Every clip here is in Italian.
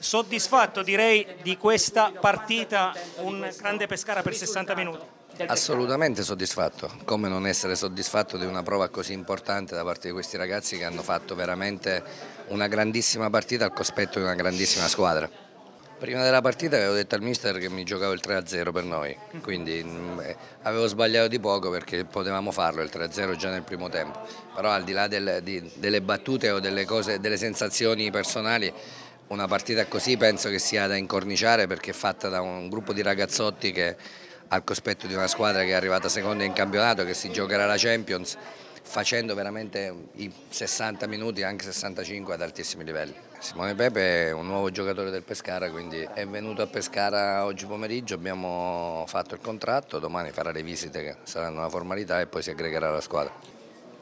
Soddisfatto direi di questa partita, un grande Pescara per 60 minuti. Assolutamente soddisfatto, come non essere soddisfatto di una prova così importante da parte di questi ragazzi che hanno fatto veramente una grandissima partita al cospetto di una grandissima squadra. Prima della partita avevo detto al mister che mi giocavo il 3-0 per noi, quindi eh, avevo sbagliato di poco perché potevamo farlo il 3-0 già nel primo tempo, però al di là del, di, delle battute o delle, cose, delle sensazioni personali una partita così penso che sia da incorniciare perché è fatta da un gruppo di ragazzotti che al cospetto di una squadra che è arrivata seconda in campionato, che si giocherà la Champions, facendo veramente i 60 minuti, anche 65 ad altissimi livelli. Simone Pepe è un nuovo giocatore del Pescara, quindi è venuto a Pescara oggi pomeriggio, abbiamo fatto il contratto, domani farà le visite che saranno una formalità e poi si aggregherà alla squadra.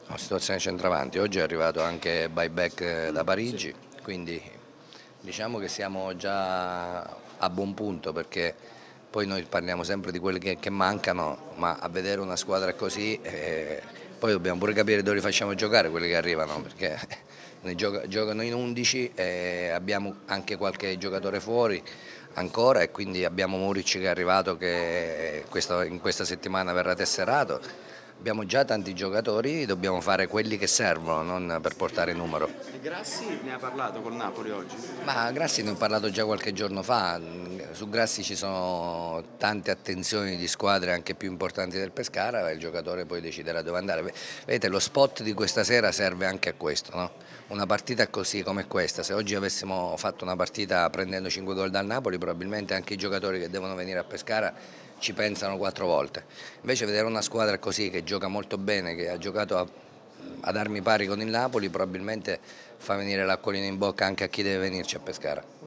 La situazione centravanti, oggi è arrivato anche buyback da Parigi, quindi Diciamo che siamo già a buon punto perché poi noi parliamo sempre di quelli che, che mancano, ma a vedere una squadra così eh, poi dobbiamo pure capire dove li facciamo giocare quelli che arrivano perché giocano in 11 e abbiamo anche qualche giocatore fuori ancora e quindi abbiamo Muric che è arrivato che in questa settimana verrà tesserato Abbiamo già tanti giocatori, dobbiamo fare quelli che servono, non per portare numero. E Grassi ne ha parlato col Napoli oggi? Ma Grassi ne ho parlato già qualche giorno fa, su Grassi ci sono tante attenzioni di squadre anche più importanti del Pescara, il giocatore poi deciderà dove andare. Vedete, lo spot di questa sera serve anche a questo, no? una partita così come questa, se oggi avessimo fatto una partita prendendo 5 gol dal Napoli probabilmente anche i giocatori che devono venire a Pescara ci pensano quattro volte. Invece vedere una squadra così che gioca molto bene, che ha giocato a, ad armi pari con il Napoli, probabilmente fa venire l'acquolina in bocca anche a chi deve venirci a Pescara.